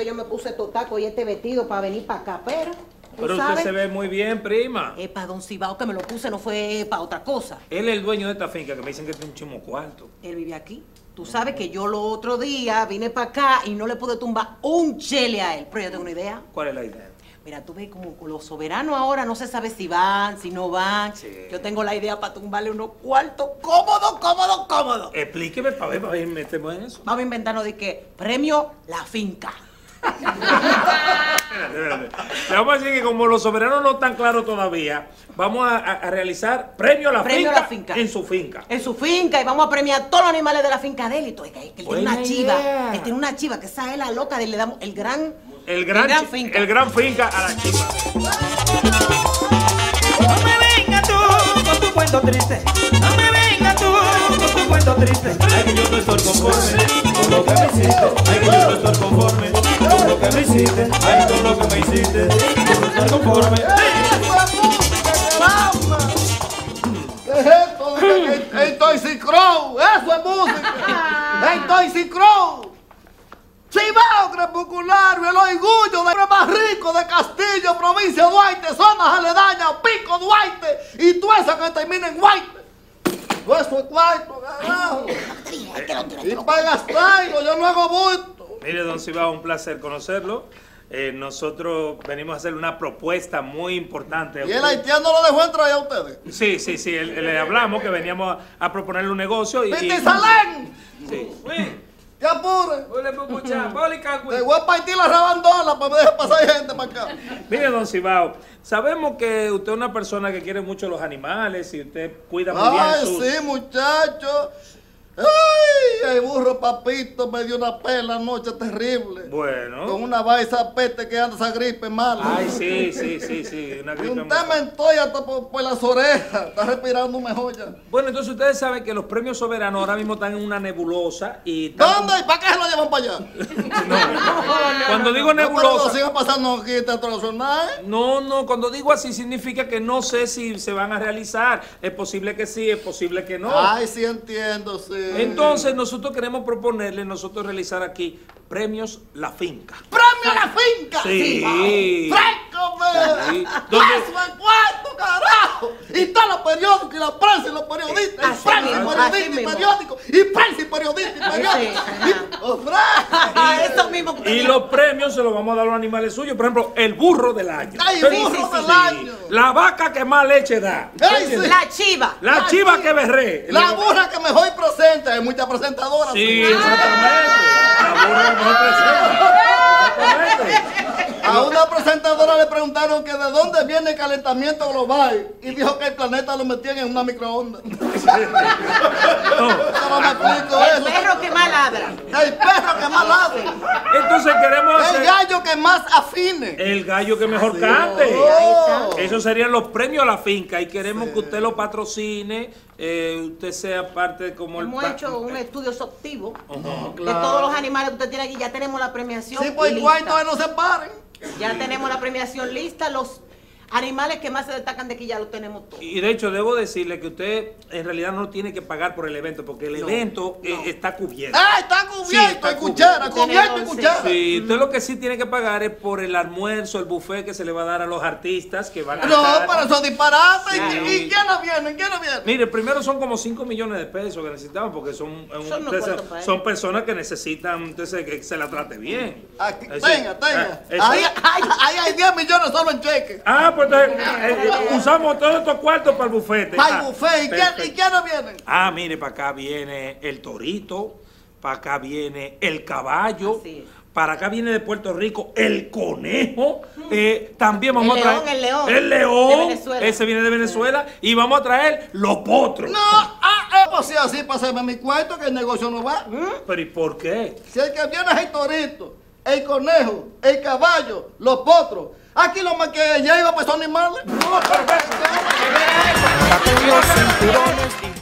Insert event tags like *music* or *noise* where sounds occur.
que yo me puse estos tacos y este vestido para venir para acá, pero... ¿tú Pero usted sabes? se ve muy bien, prima. Es para Don Cibao que me lo puse, no fue para otra cosa. Él es el dueño de esta finca que me dicen que tiene un chimo cuarto. Él vive aquí. Tú sabes que yo lo otro día vine para acá y no le pude tumbar un chele a él. Pero yo tengo una idea. ¿Cuál es la idea? Mira, tú ves como los soberanos ahora no se sabe si van, si no van. Sí. Yo tengo la idea para tumbarle unos cuartos cómodos, cómodos, cómodos. Explíqueme para ver, para ver, metemos en eso. Vamos a inventarnos de que premio la finca. Espérate, espérate. Le vamos a decir que como los soberanos no están claros todavía, vamos a, a- a realizar premio a la, Premio a finca la finca. en su finca. En su finca y vamos a premiar a todos los animales de la finca de él y todo. Es que él tiene una chiva. idea. Él tiene una chiva que esa es la loca de le damos el gran, El gran, chi- finca. el gran finca a la chiva. No me vengas tú con tu cuento triste. No me vengas tú con tu cuento triste. Ay, que yo no estoy conforme con lo que me hiciste. Ay, que yo no estoy conforme de Castillo, provincia de Duarte, zonas aledañas, Pico Duarte y tú esa que termina en Duarte. Eso es cuarto, carajo. Y para gastarlo, yo no hago bulto. Mire, don Cibao, un placer conocerlo. Eh, nosotros venimos a hacerle una propuesta muy importante. Y el haitiano lo dejó entrar a ustedes. Sí, sí, sí, le hablamos que veníamos a, a proponerle un negocio y... y- ¡Piti Salén! Sí. ¡Que apure! Ole, pupucha, poli cagüe. Te voy a partir la rabandola para dejar pasar gente para acá. Mire, don Cibao, sabemos que usted es una persona que quiere mucho los animales y usted cuida muy bien Ay, sus... sí, muchacho. Ay, el burro papito me dio una pela anoche terrible. Con Bueno. una baisa peste que anda esa gripe mala. Ay, sí, sí, sí, sí. Una y gripe un muy- tema estoy hasta por, por las orejas. Está respirando mejor ya. Bueno, entonces ustedes saben que los premios soberanos ahora mismo están en una nebulosa y... están- ¿Dónde? ¿Y para qué se lo llevan para allá? Cuando digo No, pero lo nebulosa... sigan pasando aquí en Teatro Nacional. No, no, cuando digo así significa que no sé si se van a realizar. Es posible que sí, es posible que no. Ay, sí entiendo, sí. Entonces nosotros queremos proponerle nosotros realizar aquí premios La Finca. ¡Premio la finca! Sí. Sí. ¿Dónde- ¡Eso es cuarto, carajo! Y todos los periódicos, y la prensa, y los periodistas, y Así prensa, y periodistas, y periódicos, y prensa, y periodistas, y periódicos. Sí. Y-. Ah, los premios se los vamos a dar a los animales suyos. Por ejemplo, el burro del año. ¡Ay, Sí, burro sí, del sí. año! La vaca que más leche da. ¡Ay, sí! La chiva. La La chiva chiva. que berré. La burra que mejor presenta, hay muchas presentadoras. Sí, exactamente. La burra que mejor presenta. Exactamente. A una presentadora le preguntaron que de dónde viene el calentamiento global y dijo que el planeta lo metían en una microonda. Yo *laughs* no me explico El eso. perro que más ladra. El perro que más ladra. Entonces queremos El hacer gallo que más afine. el gallo que mejor cante. Oh. Esos serían los premios a la finca y queremos que usted lo patrocine, eh, usted sea parte como el... Hemos hecho un estudio exhaustivo de todos los animales que usted tiene aquí. Ya tenemos la premiación Sí, pues igual lista. no se paren. Ya tenemos la premiación lista. Los animales que más se destacan de aquí ya los tenemos todos. Y de hecho debo decirle que usted en realidad no tiene que pagar por el evento porque el evento eh, está cubierto. ¡Ah, está Sí, cubierto! está y cuchara, cubierto. y cuchara. Sí, usted lo que sí tiene que pagar es por el almuerzo, el buffet que se le va a dar a los artistas que van a No, estar- para esos disparates. Sí. ¿Y, y quién no viene? ¿Quién no viene? Mire, primero son como 5 millones de pesos que necesitamos porque son, eh, un- Son personas que necesitan entonces, que se la trate bien. Aquí, Eso- tenga, tenga. ah, Ahí, ahí, ahí hay 10 millones solo en cheque. Ah, pues entonces, eh, usamos todos estos cuartos para el bufete. Para Ah, el buffet. ¿Y quién. ¿Y quién no viene? Ah, mire, para acá viene el torito, para acá viene el caballo, Así es. para acá viene de Puerto Rico el conejo, eh, también vamos El a traer león, el león. el león, ese viene de Venezuela, y vamos a traer los potros. No, ah, eh, pues si así pasarme mi cuarto que el negocio no va. Pero ¿y por qué? Si el que viene es el torito, el conejo, el caballo, los potros. Aquí lo más que lleva pues son animales.